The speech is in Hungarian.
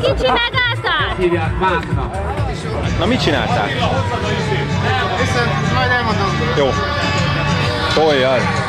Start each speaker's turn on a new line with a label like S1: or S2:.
S1: Kicsi megálltál?
S2: Hívják Máknak.
S3: Na mit csináltál?
S4: Viszont majd elmondom.
S3: Jó. Toljad.